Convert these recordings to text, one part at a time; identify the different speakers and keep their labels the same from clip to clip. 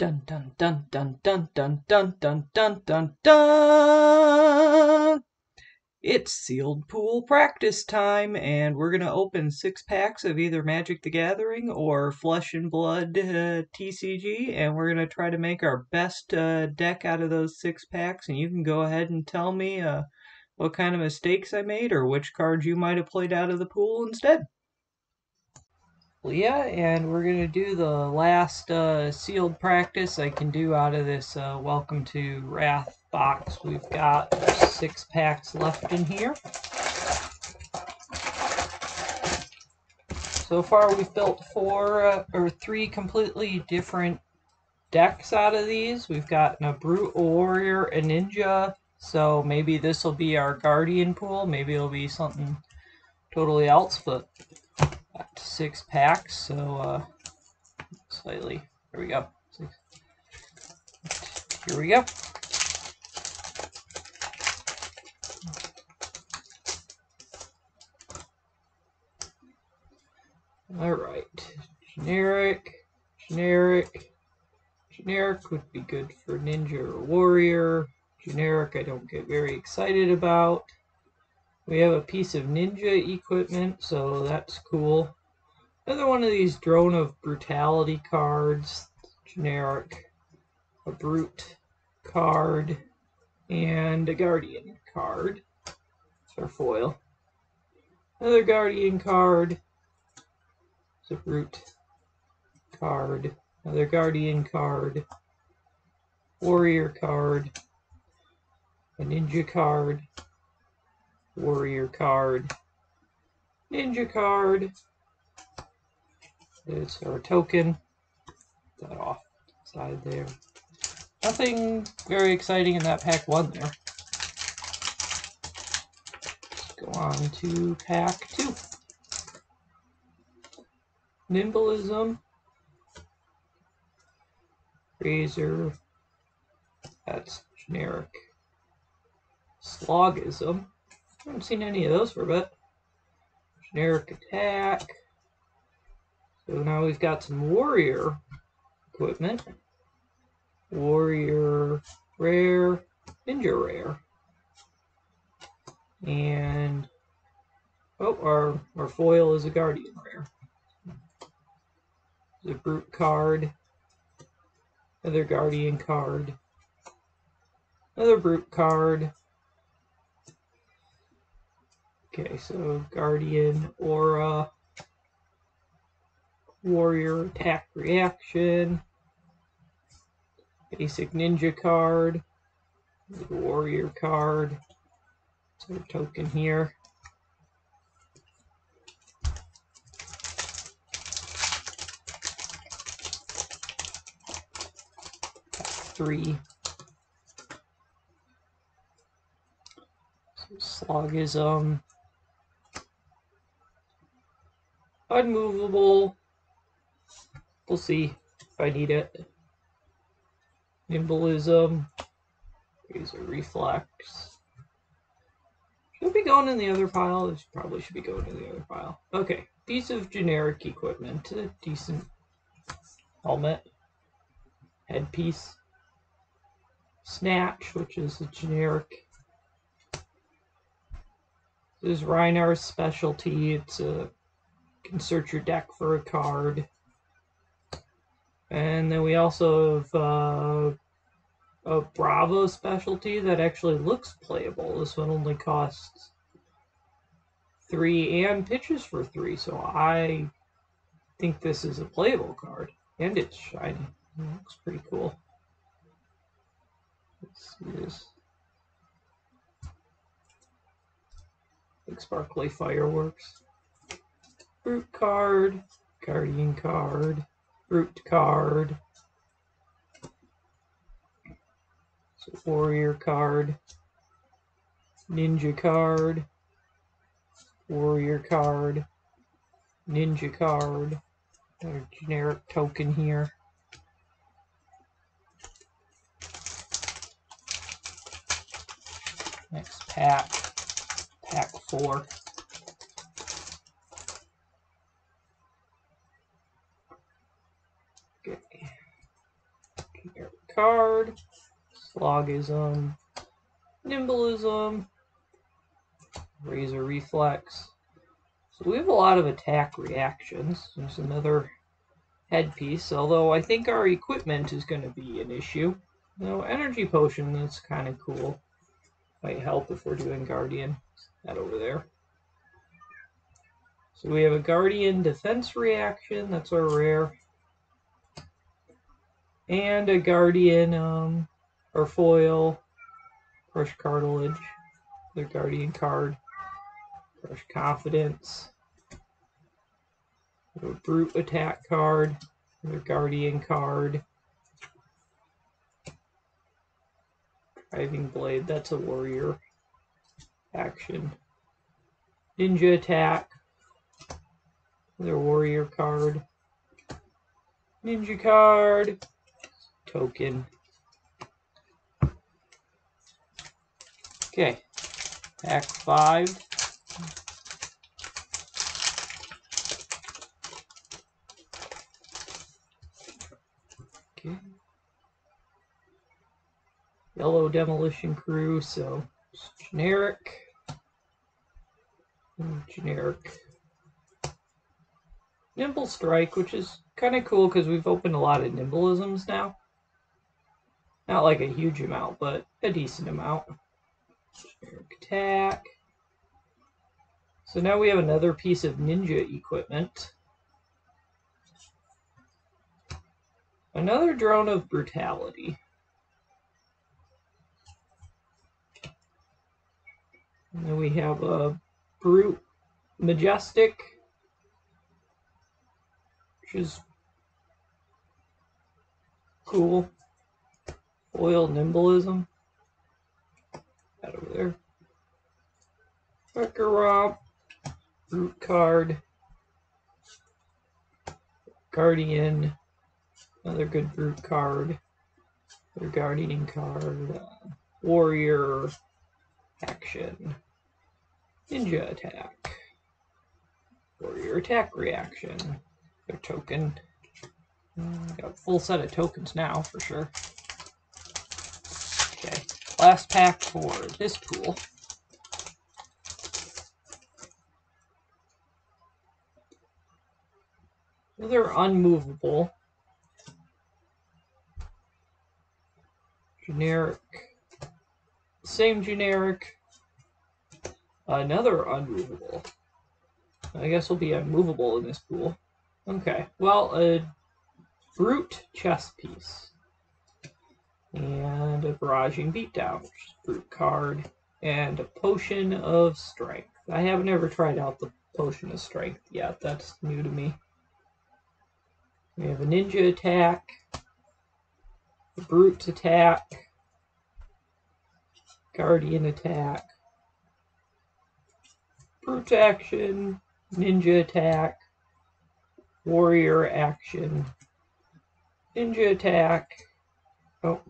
Speaker 1: Dun dun dun dun dun dun dun dun dun dun dun! It's sealed pool practice time, and we're going to open six packs of either Magic the Gathering or Flesh and Blood uh, TCG, and we're going to try to make our best uh, deck out of those six packs. And you can go ahead and tell me uh, what kind of mistakes I made or which cards you might have played out of the pool instead. Leah, and we're going to do the last uh, sealed practice I can do out of this uh, Welcome to Rathe box. We've got six packs left in here. So far we've built four uh, or three completely different decks out of these. We've gotten a Brute, Warrior, a Ninja, so maybe this will be our Guardian pool. Maybe it'll be something totally else, but six packs, so uh, slightly. Here we go. Six. Here we go. All right, generic, generic, generic would be good for ninja or warrior. Generic, I don't get very excited about. We have a piece of ninja equipment, so that's cool. Another one of these drone of brutality cards. Generic. A brute card. And a guardian card. It's our foil. Another guardian card. It's a brute card. Another guardian card. Warrior card. A ninja card. Warrior card. Ninja card it's our token. That off side there. Nothing very exciting in that pack one there. Let's go on to pack two. Nimblism, Razor, that's generic. Sloggism, haven't seen any of those for a bit. Generic attack, so now we've got some warrior equipment. Warrior rare, ninja rare. And oh our our foil is a guardian rare. The brute card. Another guardian card. Another brute card. Okay, so guardian aura warrior attack reaction, basic ninja card, warrior card, so token here. Three. So is um unmovable We'll see if I need it. Nimblism. Razor Reflex. Should be going in the other pile. This probably should be going in the other pile. Okay, piece of generic equipment. A decent helmet. Headpiece. Snatch, which is a generic. This is Rhinar's specialty. It's a can search your deck for a card. And then we also have uh, a Bravo specialty that actually looks playable. This one only costs three and pitches for three, so I think this is a playable card. And it's shiny. It looks pretty cool. Let's see this. Big sparkly fireworks. Brute card. Guardian card. Brute card. So warrior card. Ninja card. Warrior card. Ninja card. generic token here. Next pack. Pack 4. card, sloggism, nimblism, razor reflex. So we have a lot of attack reactions. There's another headpiece, although I think our equipment is going to be an issue. No energy potion, that's kind of cool. Might help if we're doing guardian. That over there. So we have a guardian defense reaction, that's our rare and a guardian um, or foil, crush cartilage, the guardian card, crush confidence, a brute attack card, the guardian card, driving blade. That's a warrior action. Ninja attack, their warrior card, ninja card token. Okay, pack five. Okay. Yellow demolition crew, so generic. Hmm, generic. Nimble Strike, which is kind of cool because we've opened a lot of Nimblisms now. Not like a huge amount, but a decent amount. Generic attack. So now we have another piece of ninja equipment. Another drone of brutality. And then we have a brute majestic, which is cool. Oil nimblism. Out over there. Wrecker Romp. Brute card. Guardian. Another good root card. Another guardian card. Uh, warrior. Action. Ninja attack. Warrior attack reaction. Their token. got a full set of tokens now for sure. Last pack for this pool. They're unmovable. Generic. Same generic. Another unmovable. I guess we'll be unmovable in this pool. Okay. Well, a brute chess piece and a barraging beatdown fruit card, and a potion of strength. I have never tried out the potion of strength yet. That's new to me. We have a ninja attack, a brute attack, guardian attack, brute action, ninja attack, warrior action, ninja attack. Oh,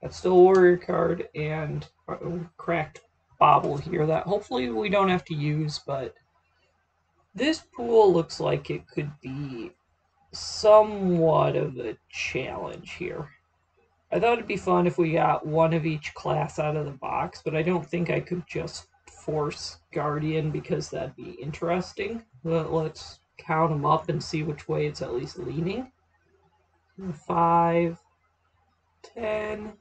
Speaker 1: that's still a warrior card and cracked bauble here that hopefully we don't have to use, but this pool looks like it could be somewhat of a challenge here. I thought it'd be fun if we got one of each class out of the box, but I don't think I could just force Guardian because that'd be interesting. But let's count them up and see which way it's at least leaning. Five, ten,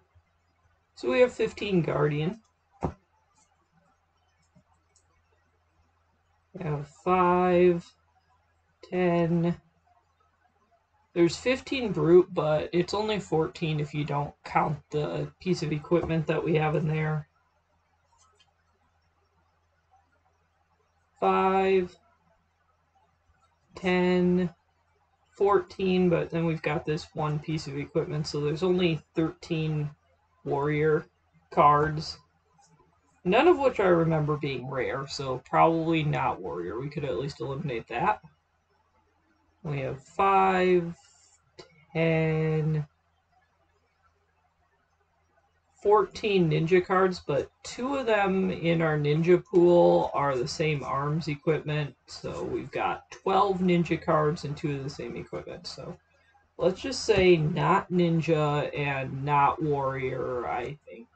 Speaker 1: so we have 15 Guardian. We have 5, 10. There's 15 Brute, but it's only 14 if you don't count the piece of equipment that we have in there. 5, 10, 14, but then we've got this one piece of equipment, so there's only 13 warrior cards. None of which I remember being rare, so probably not warrior. We could at least eliminate that. We have 5, 10, 14 ninja cards, but two of them in our ninja pool are the same arms equipment. So we've got 12 ninja cards and two of the same equipment. So let's just say not ninja and not warrior, I think.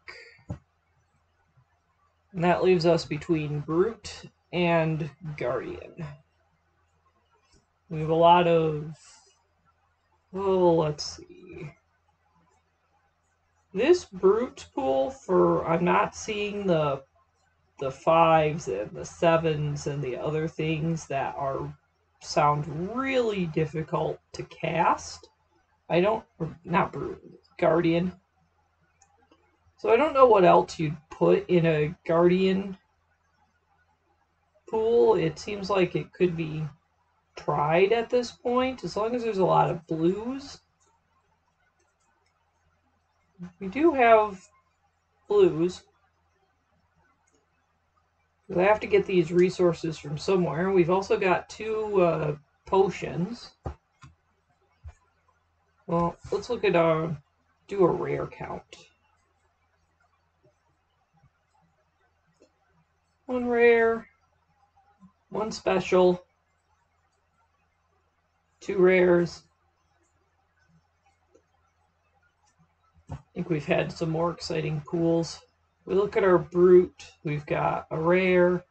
Speaker 1: And that leaves us between brute and guardian. We have a lot of. Oh, let's see. This brute pool for I'm not seeing the the fives and the sevens and the other things that are sound really difficult to cast. I don't, not Guardian. So I don't know what else you'd put in a Guardian pool. It seems like it could be tried at this point, as long as there's a lot of blues. We do have blues. I have to get these resources from somewhere. We've also got two uh, potions. Well, let's look at uh, do a rare count. One rare, one special, two rares. I think we've had some more exciting pools. We look at our brute, we've got a rare,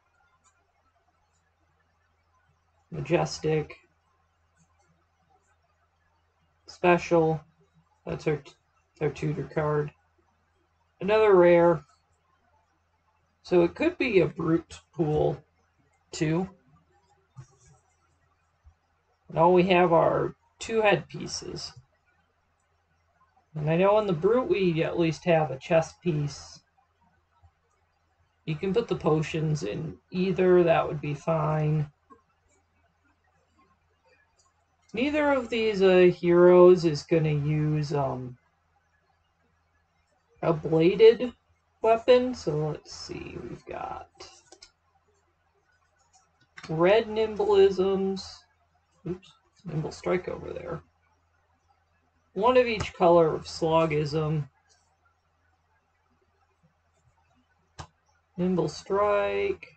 Speaker 1: majestic, special. That's her, our tutor card. Another rare. So it could be a brute pool, too. And all we have are two headpieces. And I know in the brute we at least have a chest piece. You can put the potions in either, that would be fine. Neither of these uh, heroes is going to use um, a bladed weapon. So let's see, we've got red nimblisms. Oops, nimble strike over there. One of each color of sloggism. Nimble strike.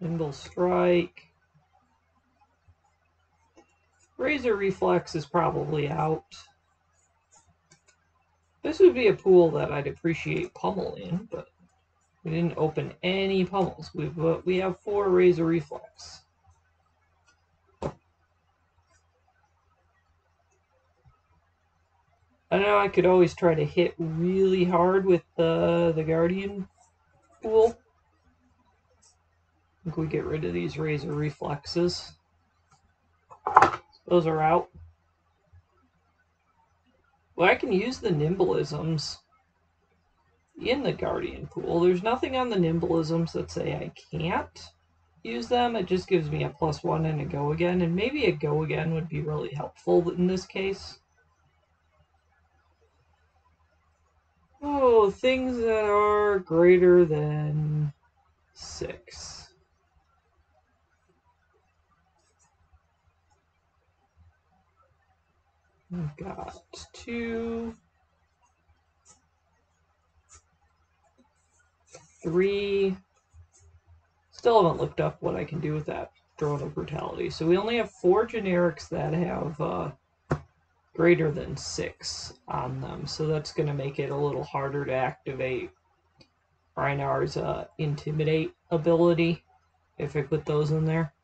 Speaker 1: Nimble strike. Razor Reflex is probably out. This would be a pool that I'd appreciate pummeling, but we didn't open any pummels. We've, we have four Razor Reflex. I know I could always try to hit really hard with the, uh, the Guardian pool. I think we get rid of these Razor Reflexes. Those are out. Well, I can use the Nimblisms in the Guardian pool. There's nothing on the Nimblisms that say I can't use them. It just gives me a plus one and a go again. And maybe a go again would be really helpful in this case. Oh, things that are greater than six. We've got two, three. Still haven't looked up what I can do with that drone of brutality. So we only have four generics that have uh, greater than six on them. So that's going to make it a little harder to activate Rhinar's uh, intimidate ability if I put those in there.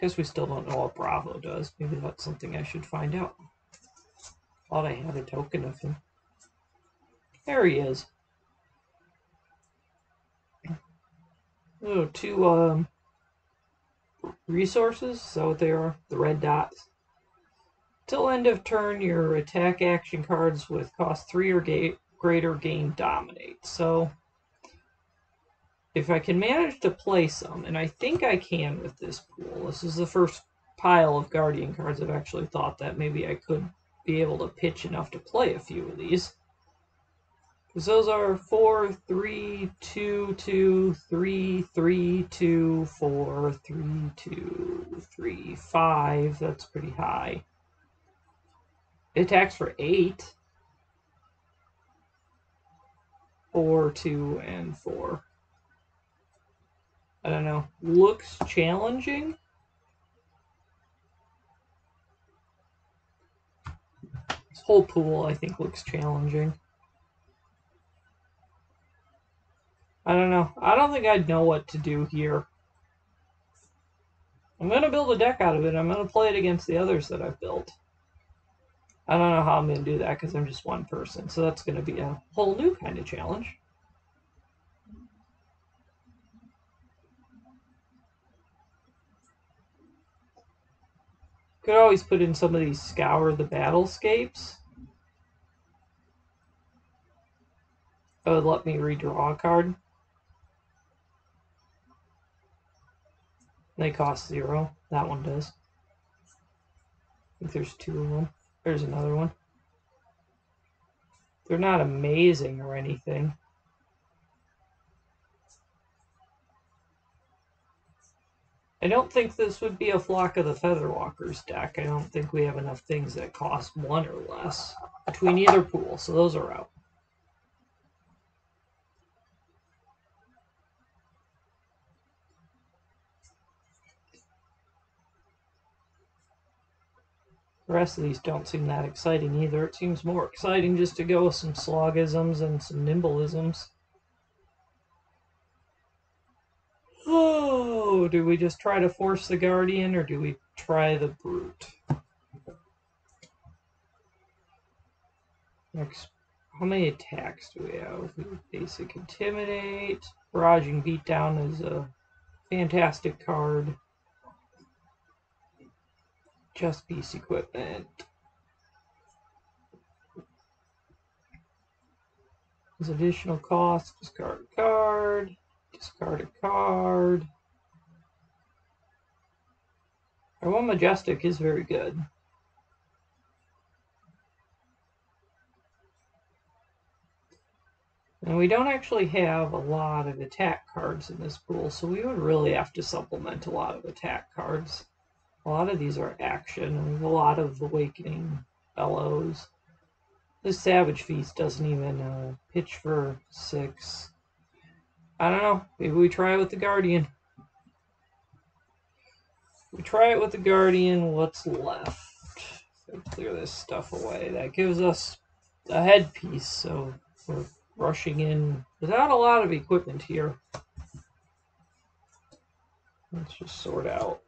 Speaker 1: Guess we still don't know what Bravo does. Maybe that's something I should find out. Thought I had a token of him. There he is. Oh, two um, resources, so they are, the red dots. Till end of turn, your attack action cards with cost 3 or greater gain dominate. So, if I can manage to play some, and I think I can with this pool, this is the first pile of Guardian cards I've actually thought that maybe I could be able to pitch enough to play a few of these. Because those are four, three, two, two, three, three, two, four, three, two, three, five. That's pretty high. It attacks for 8. 4, 2, and 4. I don't know. Looks challenging. whole pool, I think, looks challenging. I don't know. I don't think I'd know what to do here. I'm going to build a deck out of it. I'm going to play it against the others that I've built. I don't know how I'm going to do that because I'm just one person. So that's going to be a whole new kind of challenge. Could always put in some of these scour the battlescapes. That oh, would let me redraw a card. They cost zero. That one does. I think there's two of them. There's another one. They're not amazing or anything. I don't think this would be a Flock of the Featherfoot deck. I don't think we have enough things that cost one or less between either pool, so those are out. The rest of these don't seem that exciting either. It seems more exciting just to go with some sloggisms and some nimblisms. Oh, do we just try to force the guardian or do we try the brute? Next, how many attacks do we have? Basic Intimidate. Barraging Beatdown is a fantastic card. Just piece equipment. His additional cost, discard card. Discard a card. Our one Majestic is very good. And we don't actually have a lot of attack cards in this pool, so we would really have to supplement a lot of attack cards. A lot of these are action, and we have a lot of Awakening Bellows. This Savage Feast doesn't even uh, pitch for six. I don't know. Maybe we try it with the Guardian. We try it with the Guardian. What's left? So clear this stuff away. That gives us a headpiece, so we're rushing in without a lot of equipment here. Let's just sort out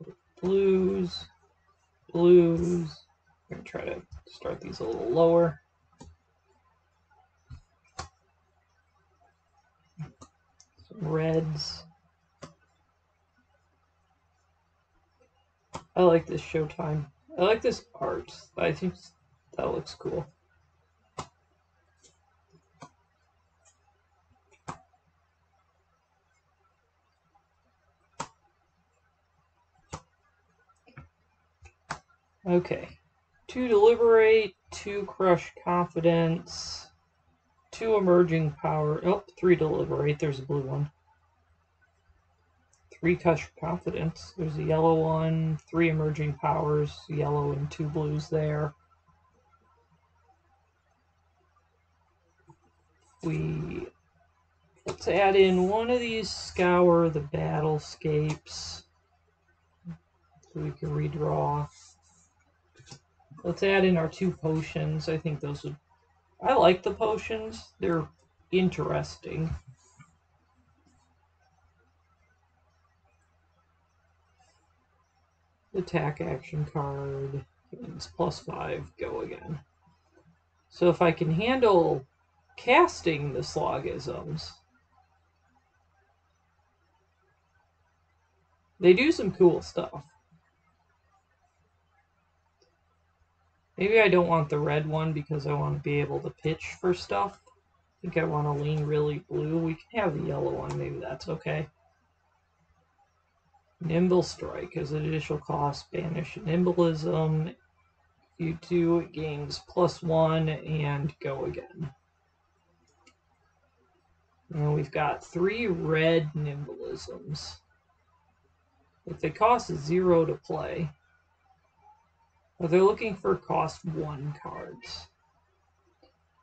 Speaker 1: so blues, blues. I'm going to try to start these a little lower. Reds. I like this Showtime. I like this art. I think that looks cool. Okay. To debilitate, to crush confidence two emerging power. Oh, three debilitate. There's a blue one. Three touch confidence. There's a yellow one. Three emerging powers. Yellow and two blues there. We let's add in one of these scour the battlescapes so we can redraw. Let's add in our two potions. I think those would I like the potions. They're interesting. Attack action card. It's plus five. Go again. So if I can handle casting the sloggisms, they do some cool stuff. Maybe I don't want the red one because I want to be able to pitch for stuff. I think I want to lean really blue. We can have the yellow one. Maybe that's okay. Nimble Strike is an additional cost. Banish Nimblism. You do gains plus one and go again. And we've got three red Nimblisms. If they cost zero to play, but they're looking for cost one cards,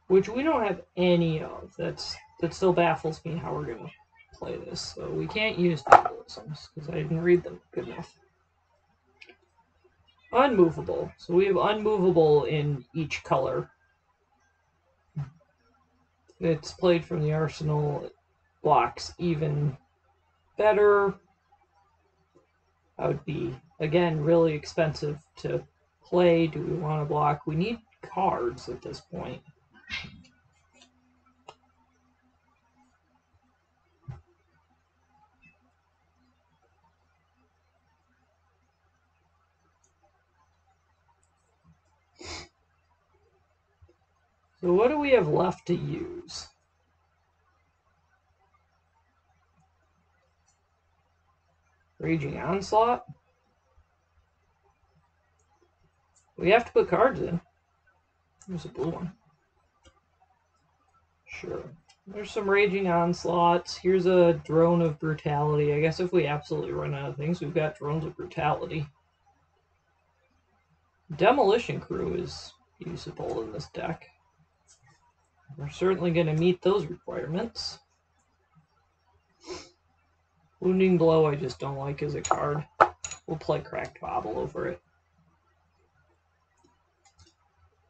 Speaker 1: which we don't have any of. That's that still baffles me how we're gonna play this. So we can't use dualisms because I didn't read them good enough. Unmovable. So we have unmovable in each color. It's played from the arsenal. blocks even better. That would be again really expensive to play? Do we want to block? We need cards at this point. So what do we have left to use? Raging Onslaught? We have to put cards in. There's a blue one. Sure. There's some Raging Onslaughts. Here's a Drone of Brutality. I guess if we absolutely run out of things, we've got Drones of Brutality. Demolition Crew is usable in this deck. We're certainly going to meet those requirements. Wounding Blow I just don't like as a card. We'll play Cracked Bauble over it.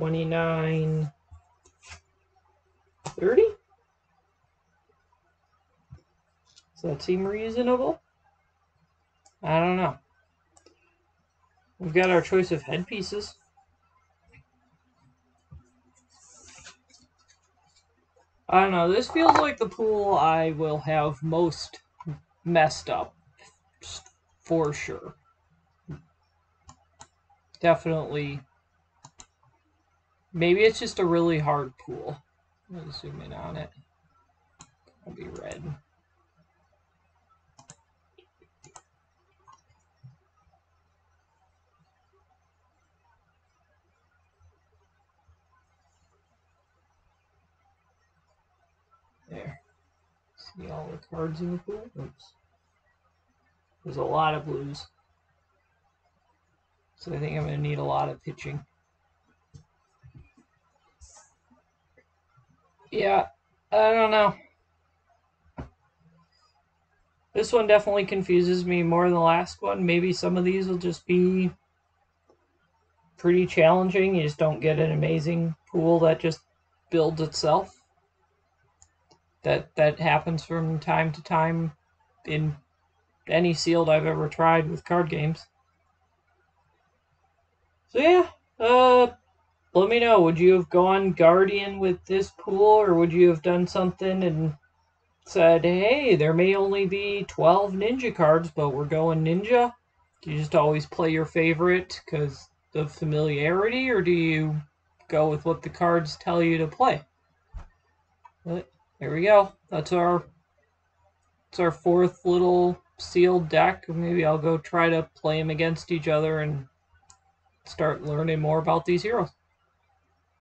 Speaker 1: 29, 30. Does that seem reasonable? I don't know. We've got our choice of headpieces. I don't know. This feels like the pool I will have most messed up. For sure. Definitely Maybe it's just a really hard pool. I'm going to zoom in on it. It'll be red. There. See all the cards in the pool? Oops. There's a lot of blues. So I think I'm going to need a lot of pitching. Yeah, I don't know. This one definitely confuses me more than the last one. Maybe some of these will just be pretty challenging. You just don't get an amazing pool that just builds itself. That that happens from time to time in any sealed I've ever tried with card games. So yeah, uh let me know. Would you have gone guardian with this pool, or would you have done something and said, "Hey, there may only be twelve ninja cards, but we're going ninja"? Do you just always play your favorite because of familiarity, or do you go with what the cards tell you to play? But there we go. That's our it's our fourth little sealed deck. Maybe I'll go try to play them against each other and start learning more about these heroes.